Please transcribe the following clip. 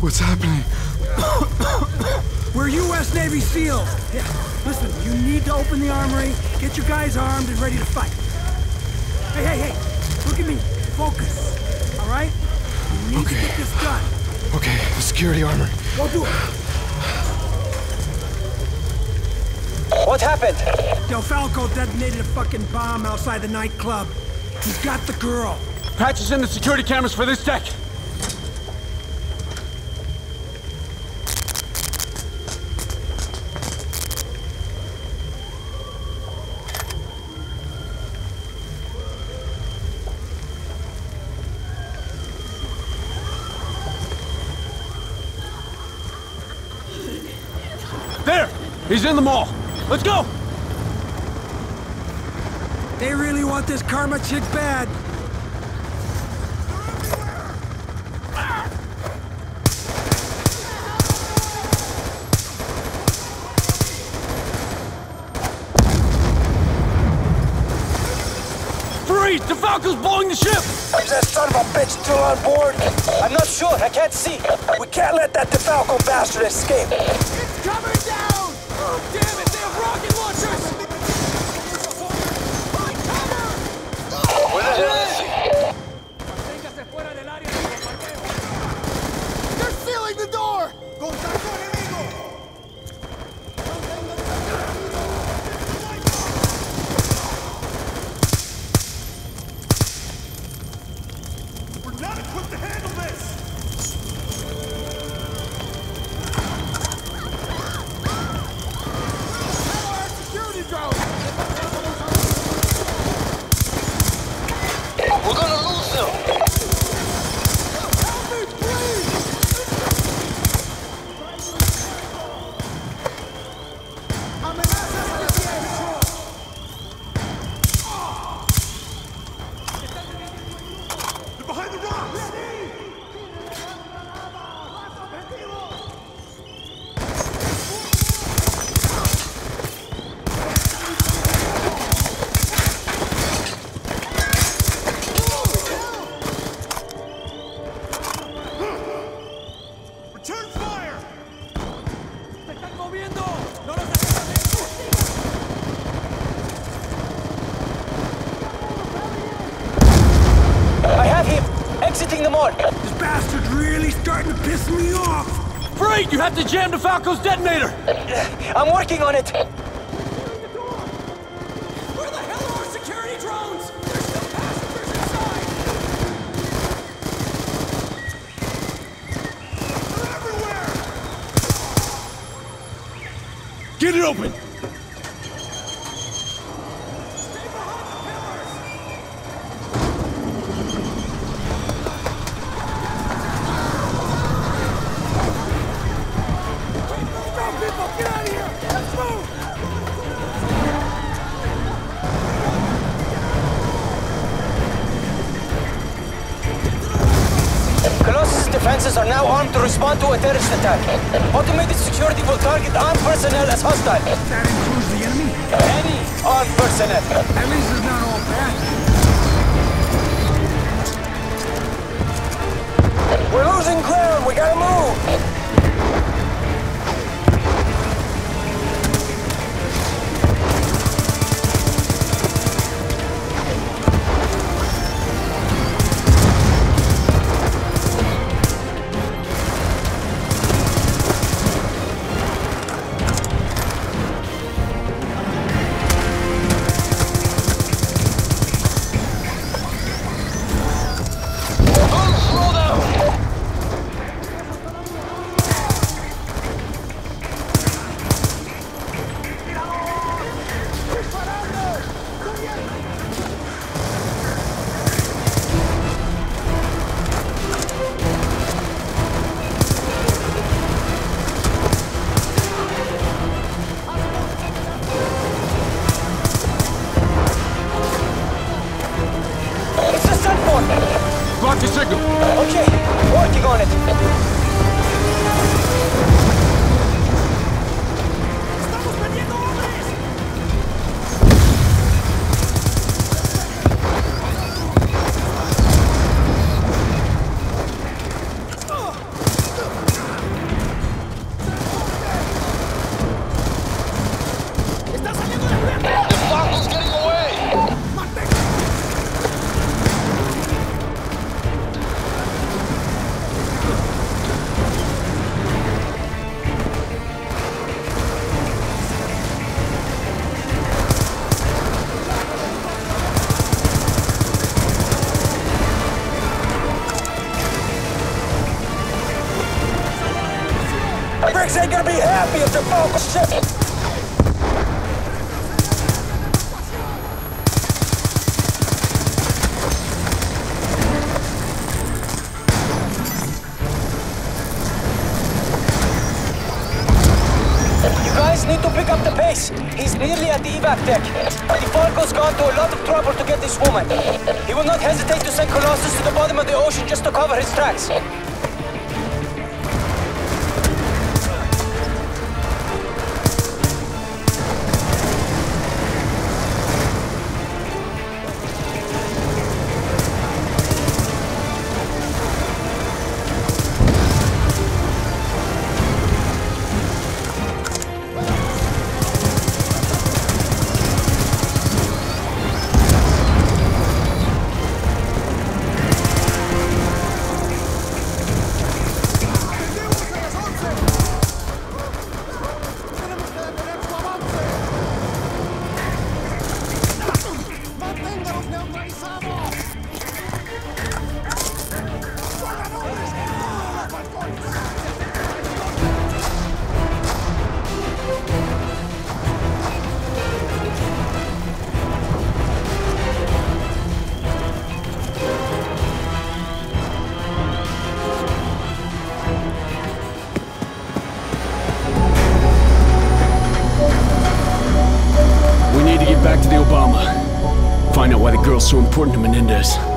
What's happening? We're U.S. Navy SEALs. Yeah, listen, you need to open the armory, get your guys armed and ready to fight. Hey, hey, hey, look at me. Focus, all right? You need Okay. to get this done. Okay, the security armor. Go do it. What happened? DeFalco detonated a fucking bomb outside the nightclub. He's got the girl. Patch is in the security cameras for this deck. He's in the mall. Let's go! They really want this karma chick bad. Freeze! DeFalco's blowing the ship! Is that son of a bitch still on board? I'm not sure. I can't see. We can't let that DeFalco bastard escape. It's coming Exiting the mall. This bastard's really starting to piss me off. Freed! You have to jam the DeFalco's detonator! I'm working on it. Where the hell defenses are now armed to respond to a terrorist attack. Automated security will target armed personnel as hostile. That includes the enemy. Any armed personnel. At least it's not all bad. We're losing ground. We gotta move. Rednecks ain't gonna be happy if DeFalco ship... You guys need to pick up the pace. He's nearly at the evac deck. DeFalco's gone to a lot of trouble to get this woman. He will not hesitate to send Colossus to the bottom of the ocean just to cover his tracks. Find out why the girl's so important to Menendez.